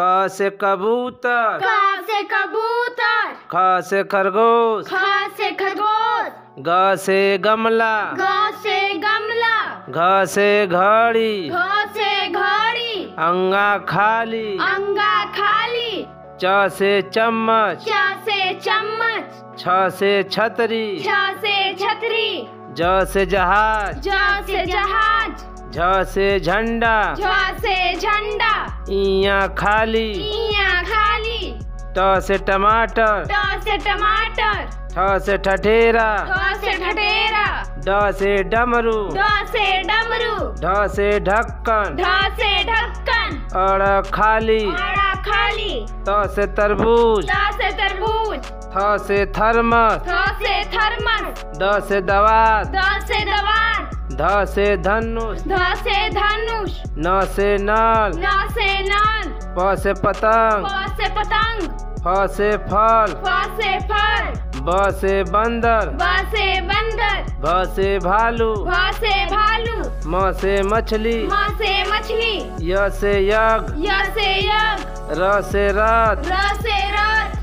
क से कबूतर। क से कबूतर। ख से खरगोश। ख से खरगोश। ग से गमला। ग से गमला। घ से घड़ी। घ से घड़ी। अंगा खाली। अंगा खाली। च से चम्मच। च से चम्मच। छ से छतरी। छ से छतरी। ज से जहाज़। ज से जहाज़। झ से झंडा। झ से झंडा। इया खाली। इया खाली। ट से टमाटर। ट से टमाटर। ठ से ठठेरा। ठ से ठठेरा। ड से डमरू। ड से डमरू। ढ से ढक्कन। ढ से ढक्कन। अड़ खाली। अड़ा खाली। त से तरबूज। त से तरबूज। थ से थर्मस। थ से थर्मस। द से दवात द से दवात ध से धनुष ध से धनुष न से नल न से नल प से पतंग प से पतंग फ से फल फ से फल ब से बंदर ब से बंदर भ से भालू भ से भालू म से मछली म से मछली य से यज्ञ य से यज्ञ र से रथ र से रथ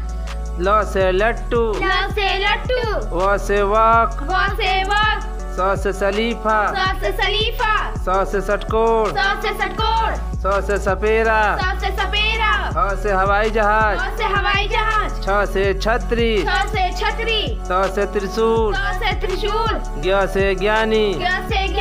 ल से लट्टू ल से लट्टू व से वक व से वक स से सलीफा। सौ से सलीफा। सौ से सटकोर सौ से सटकोर सौ से सपेरा। सौ से सपेरा। सौ से हवाई जहाज़। सौ से हवाई जहाज़। छ से छतरी। सौ से छतरी। सौ से त्रिशूल। सौ से त्रिशूल। ज्ञ से ज्ञानी। ग्यारह से ज्ञान।